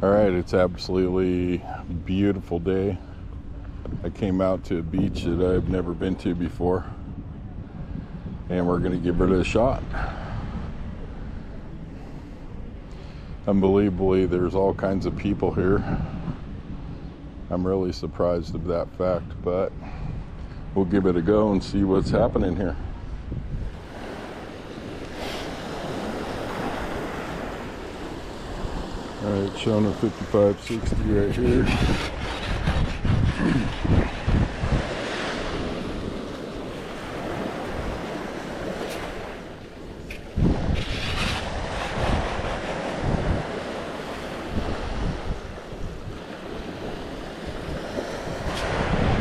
All right, it's absolutely beautiful day. I came out to a beach that I've never been to before, and we're going to give it a shot. Unbelievably, there's all kinds of people here. I'm really surprised of that fact, but we'll give it a go and see what's happening here. All right, showing a 5560 right here.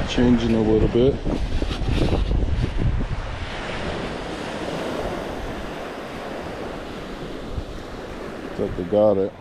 Changing a little bit. Thought they got it.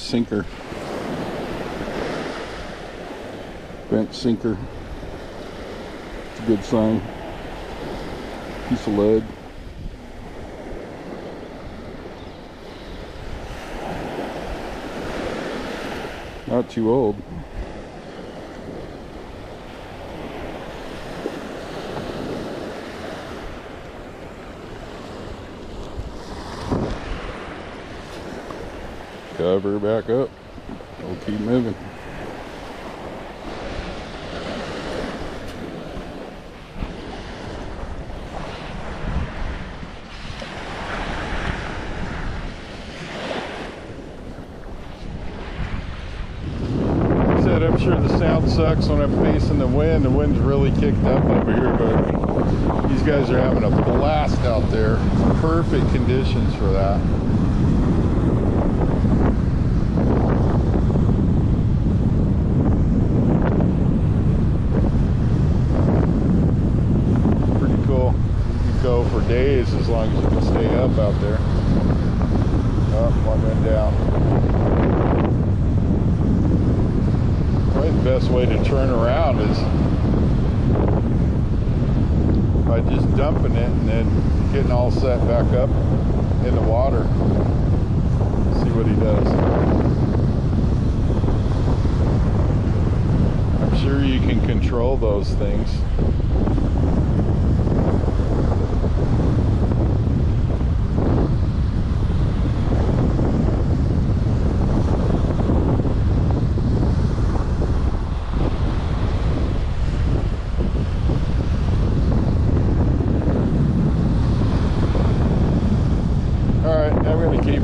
Sinker. Bent sinker. It's a good sign. Piece of lead. Not too old. Cover back up. We'll keep moving. I said I'm sure the sound sucks when I'm facing the wind. The wind's really kicked up over here, but these guys are having a blast out there. Perfect conditions for that. go for days as long as you can stay up out there. Oh, one went down. Probably the best way to turn around is by just dumping it and then getting all set back up in the water. See what he does. I'm sure you can control those things.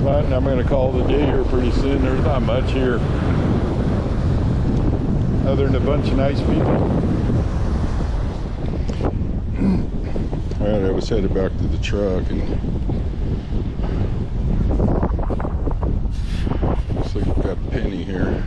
Hunting. I'm going to call the day here pretty soon. There's not much here other than a bunch of nice people. All right, I was headed back to the truck and looks like we've got a penny here.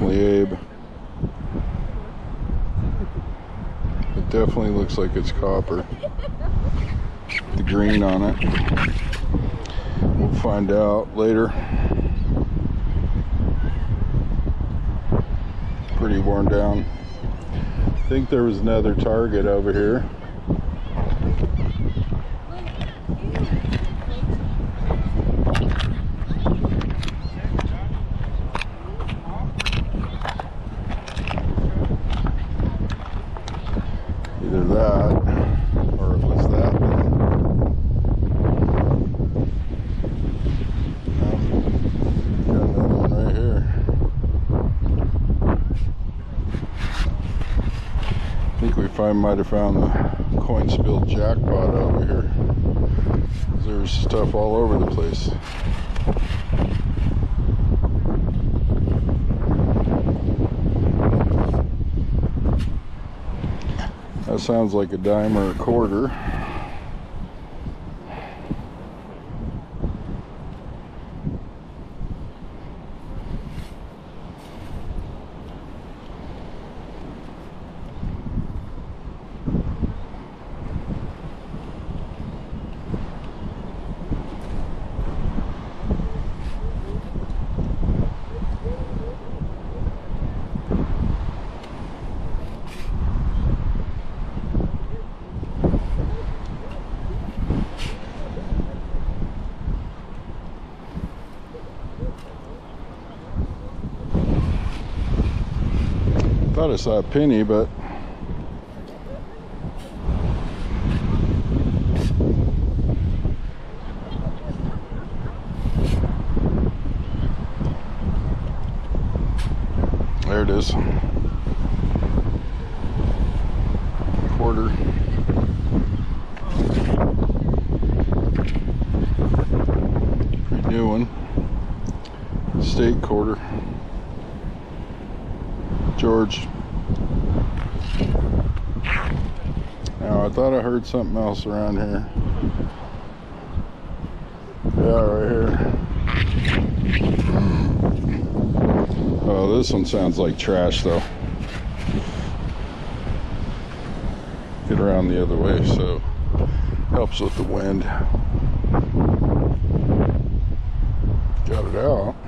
Definitely Abe. It definitely looks like it's copper. The green on it. We'll find out later. Pretty worn down. I think there was another target over here. Either that, or it was that, um, Got another one right here. I think we find, might have found the coin spilled jackpot over here. There's stuff all over the place. Sounds like a dime or a quarter. Thought I saw a penny, but there it is. Quarter. Pretty new one. State quarter. George. Now, I thought I heard something else around here. Yeah, right here. Oh, this one sounds like trash, though. Get around the other way, so helps with the wind. Got it out.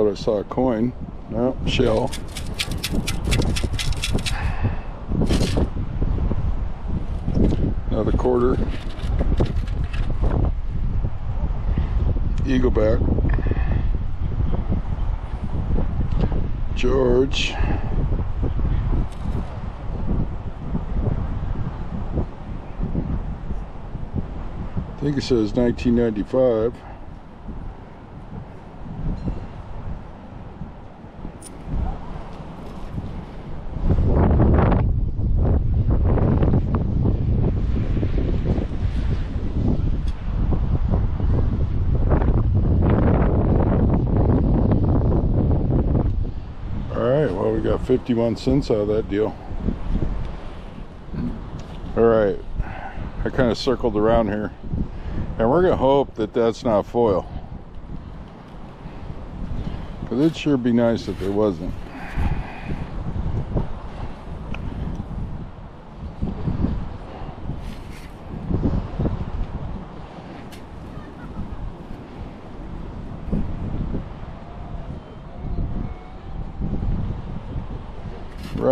Thought I saw a coin. No, shell. Another quarter. Eagle back. George. I think it says 1995. All right, well, we got 51 cents out of that deal. All right, I kind of circled around here, and we're gonna hope that that's not foil. Cause it'd sure be nice if it wasn't.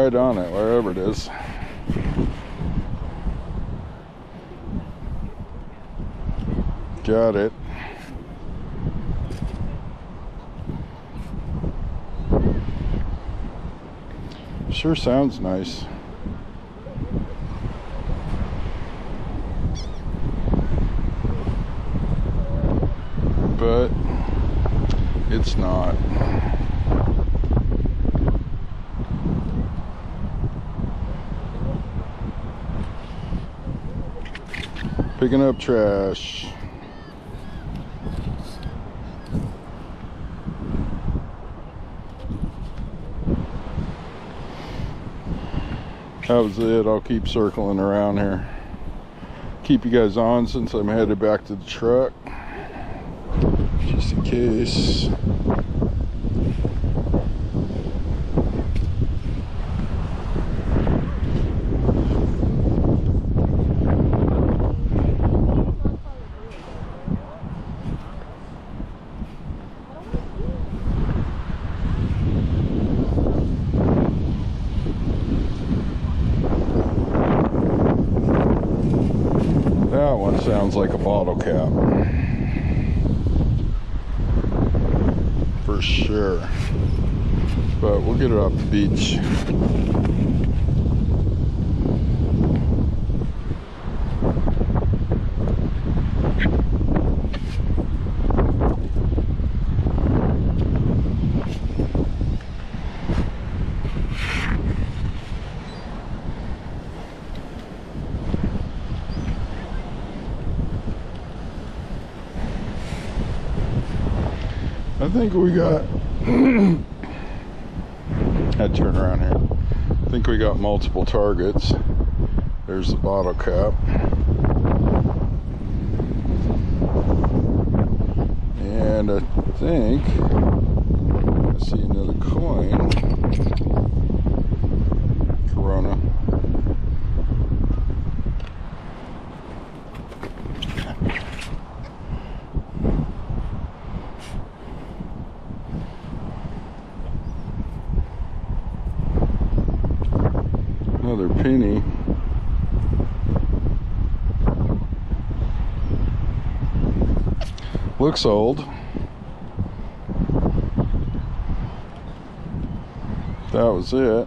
Right on it, wherever it is. Got it. Sure sounds nice. But it's not. Picking up trash. That was it. I'll keep circling around here. Keep you guys on since I'm headed back to the truck. Just in case. Beach. I think we got. To turn around here. I think we got multiple targets. There's the bottle cap. And I think I see another coin. Corona. Another penny. Looks old. That was it.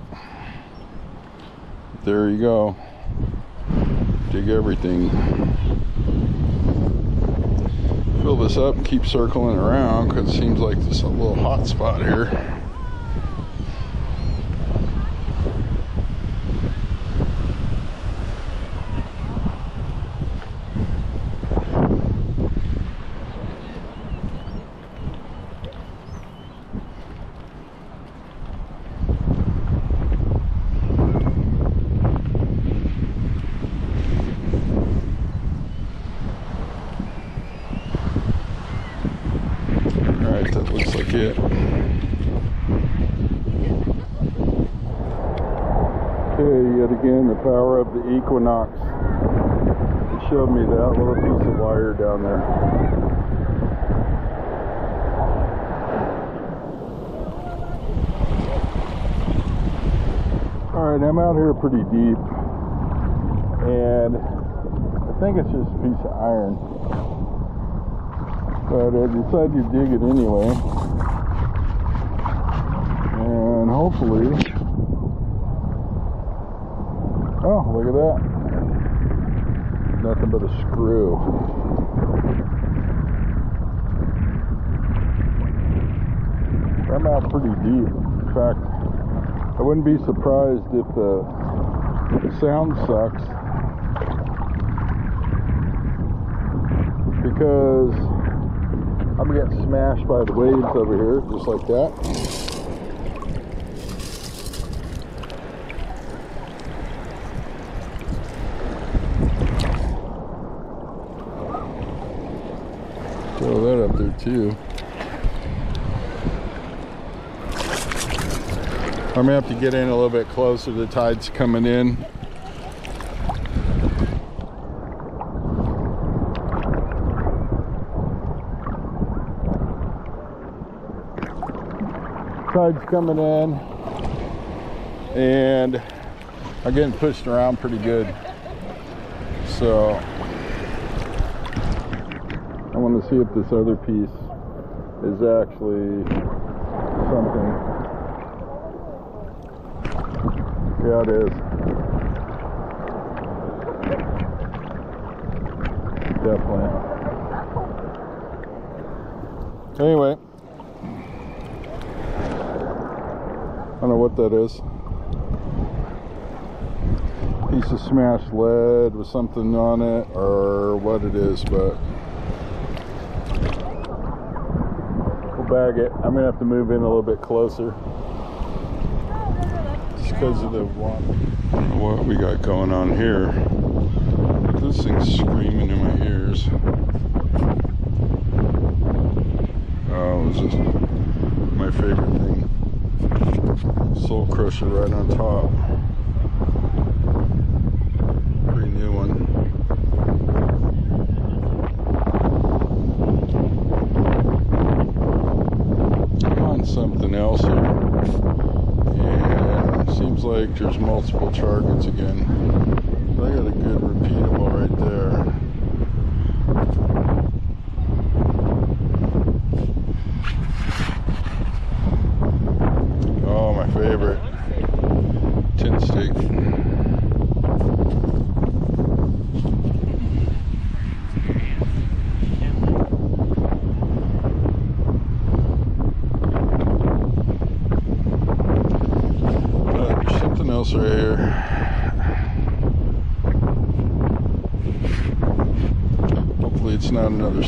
There you go. Dig everything. Fill this up and keep circling around because it seems like this is a little hot spot here. Alright, that looks like it. Okay, yet again, the power of the Equinox. It showed me that little piece of wire down there. Alright, I'm out here pretty deep. And I think it's just a piece of iron but I decided to dig it anyway. And hopefully, oh, look at that. Nothing but a screw. I'm out pretty deep. In fact, I wouldn't be surprised if the sound sucks. Because I'm getting smashed by the waves over here, just like that. Throw that up there too. I'm gonna have to get in a little bit closer. The tide's coming in. tide's coming in and I'm getting pushed around pretty good so want to see if this other piece is actually something. Yeah it is. Definitely. Anyway. I don't know what that is. Piece of smashed lead with something on it, or what it is, but we'll bag it. I'm gonna have to move in a little bit closer, just because of the water. What we got going on here. This thing's screaming in my ears. Oh, this is my favorite thing. Soul Crusher right on top. Pretty new one. I'm on something else here. And it seems like there's multiple targets again. I got a good repeatable right there. Oh, my favorite. Tin steak. But there's something else right here. Hopefully it's not another soul crusher. Wind's blowing so hard I'm gonna shake it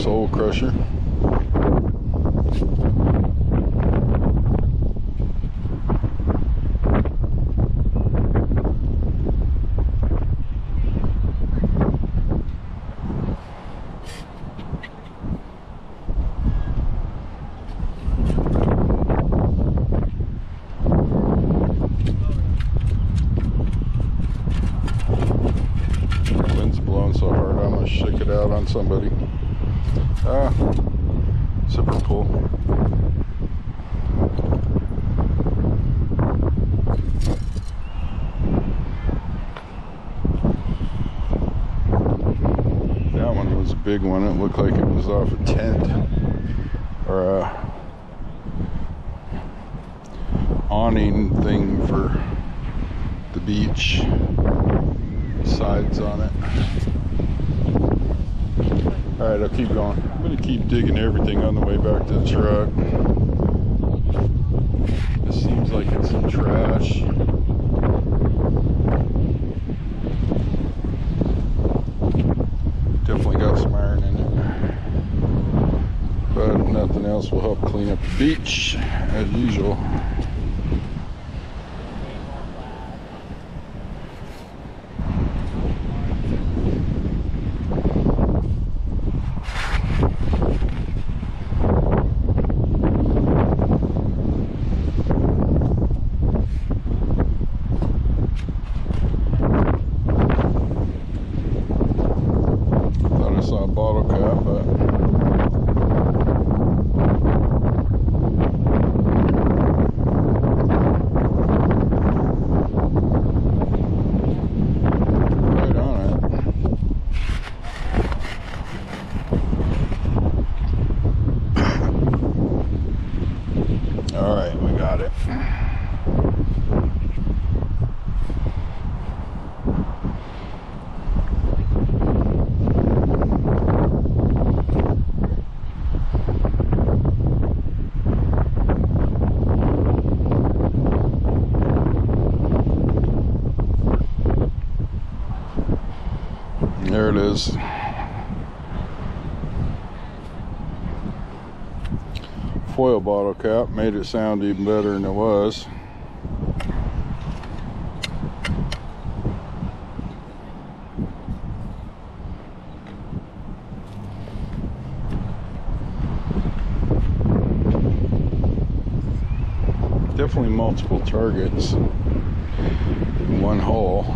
out on somebody. Ah, zipper pull. That one It looked like it was off a tent or a awning thing for the beach sides on it. All right, I'll keep going. I'm gonna keep digging everything on the way back to the truck. This seems like it's some trash. Definitely got some iron in it. But if will help clean up the beach as usual. Thought I saw a bottle cap, but right on it. All right, we got it. There it is. Foil bottle cap made it sound even better than it was. Definitely multiple targets in one hole.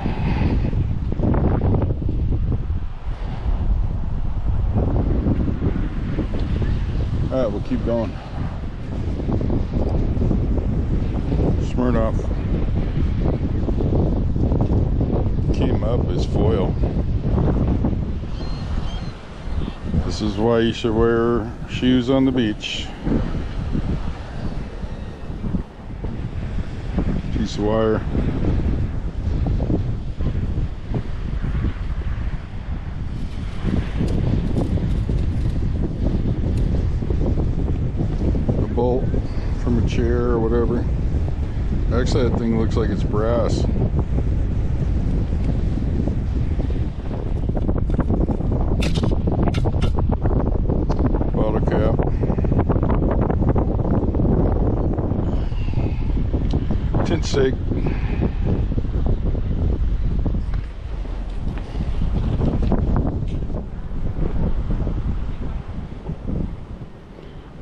All right, we'll keep going. Smirnoff came up as foil. This is why you should wear shoes on the beach. Piece of wire. a bolt from a chair or whatever. Actually, that thing looks like it's brass.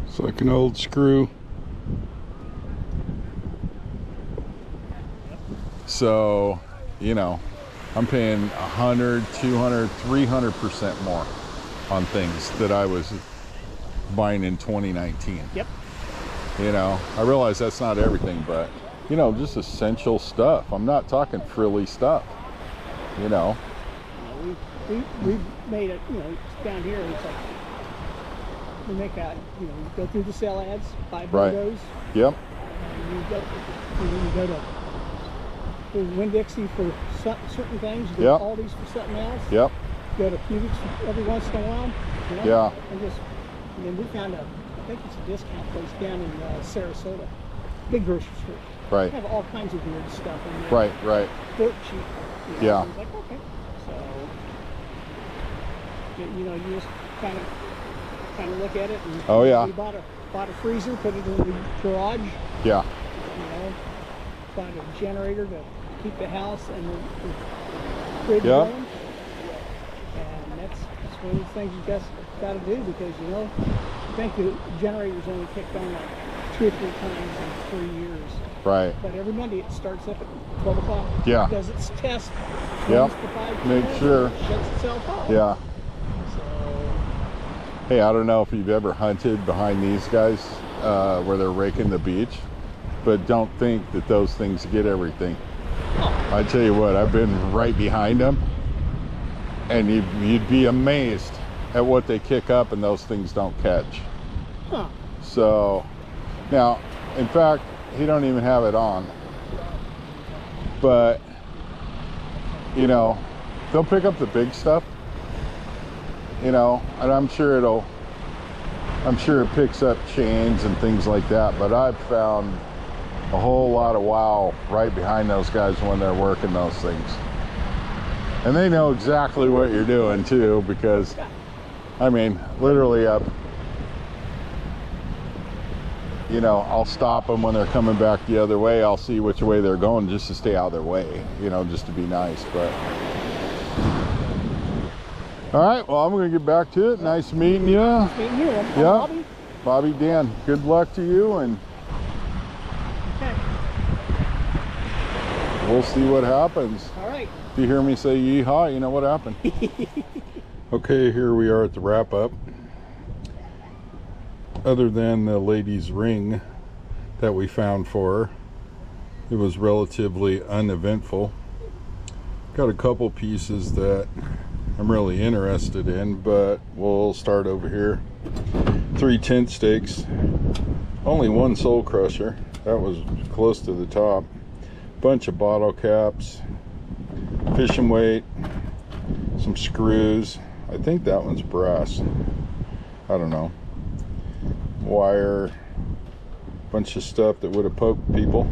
It's like an old screw. So, you know, I'm paying 100, 200, 300% more on things that I was buying in 2019. Yep. You know, I realize that's not everything, but, you know, just essential stuff. I'm not talking frilly stuff, you know. we we've made it. You know, down here it's like we make out. You know, we go through the sale ads, buy Right. Yep. and you go. You, you go to to Winn-Dixie for certain things. You Yep. to Aldi's for something else. Yep. Go to Publix every once in a while. You know? Yeah. And just and then we found a. I think it's a discount place down in uh, Sarasota. Big grocery store. Right. Have all kinds of weird stuff in there. Right. Right. Dirt cheap. You know, Yeah. like, okay. So, you, you know, you just kind of kind of look at it. And Oh, yeah. We bought a bought a freezer, put it in the garage. Yeah. You know, bought a generator to keep the house and the, the grid Yeah. going. And that's that's one of the things you guys got to do because you know, I think the generator's only kicked on like two or three times in three years. Right. But every Monday it starts up at 12 o'clock. Yeah. Does its test. Yeah. Make sure. Shuts itself off. Yeah. So, Hey, I don't know if you've ever hunted behind these guys uh, where they're raking the beach, but don't think that those things get everything. I tell you what, I've been right behind them, and you'd, you'd be amazed at what they kick up, and those things don't catch. huh. So, now, in fact, he don't even have it on, but you know, they'll pick up the big stuff. You know, and I'm sure it'll. I'm sure it picks up chains and things like that, but I've found a whole lot of wow right behind those guys when they're working those things. And they know exactly what you're doing too, because I mean, literally up you know, I'll stop them when they're coming back the other way. I'll see which way they're going just to stay out of their way, you know, just to be nice. But all right, well, I'm going to get back to it. Nice meeting you, Meeting you. I'm Yeah. Bobby. Bobby Dan. Good luck to you, and we'll see what happens. All right. If you hear me say yeehaw, you know what happened. okay, here we are at the wrap up. Other than the lady's ring that we found for her, it was relatively uneventful. Got a couple pieces that I'm really interested in, but we'll start over here. Three tent stakes, only one soul crusher. That was close to the top. Bunch of bottle caps, fishing weight, some screws. I think that one's brass. I don't know. Wire, bunch of stuff that would have poked people.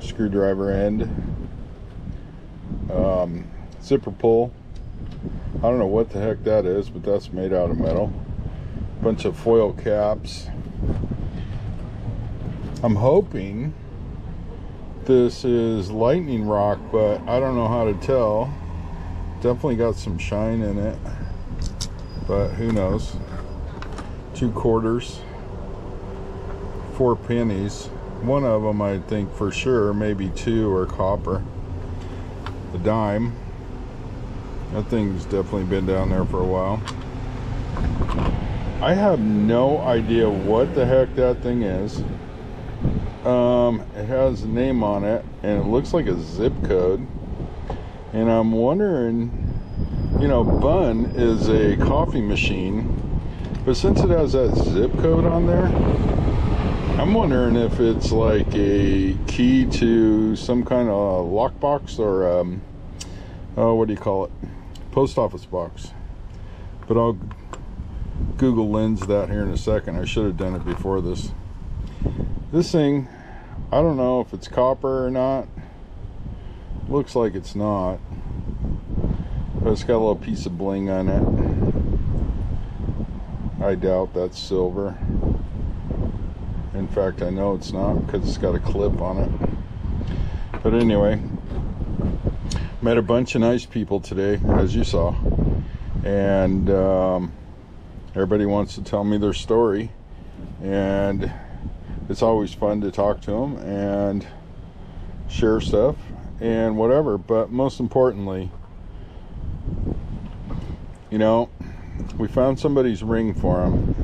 Screwdriver end, um, zipper pull. I don't know what the heck that is, but that's made out of metal. Bunch of foil caps. I'm hoping this is lightning rock, but I don't know how to tell. Definitely got some shine in it, but who knows? Two quarters, four pennies. One of them, I think for sure, maybe two are copper. The dime. That thing's definitely been down there for a while. I have no idea what the heck that thing is. Um, it has a name on it, and it looks like a zip code. And I'm wondering, you know, Bunn is a coffee machine, but since it has that zip code on there, I'm wondering if it's like a key to some kind of lockbox or, um, oh, what do you call it? Post office box. But I'll Google lens that here in a second. I should have done it before this. This thing, I don't know if it's copper or not. Looks like it's not. But it's got a little piece of bling on it. I doubt that's silver. In fact, I know it's not because it's got a clip on it. But anyway, met a bunch of nice people today, as you saw. And um, everybody wants to tell me their story. And it's always fun to talk to them and share stuff and whatever. But most importantly, you know, we found somebody's ring for him,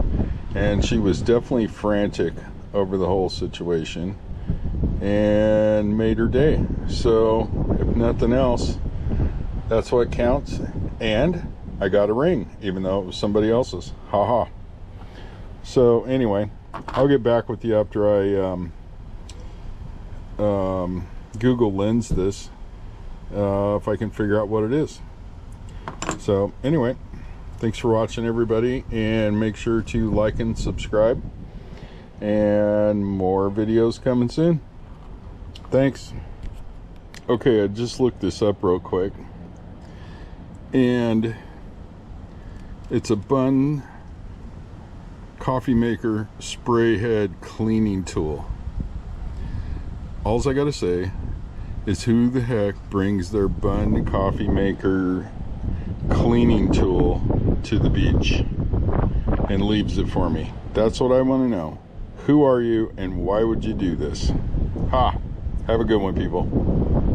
and she was definitely frantic over the whole situation and made her day. So, if nothing else, that's what counts. And I got a ring, even though it was somebody else's. Ha ha. So anyway, I'll get back with you after I um, um, Google Lens this, uh, if I can figure out what it is. So anyway, thanks for watching everybody and make sure to like and subscribe and more videos coming soon. Thanks. Okay, I just looked this up real quick. And it's a Bunn coffee maker spray head cleaning tool. Alls I gotta say is who the heck brings their Bunn coffee maker cleaning tool to the beach and leaves it for me? That's what I want to know. Who are you and why would you do this? Ha! Have a good one, people.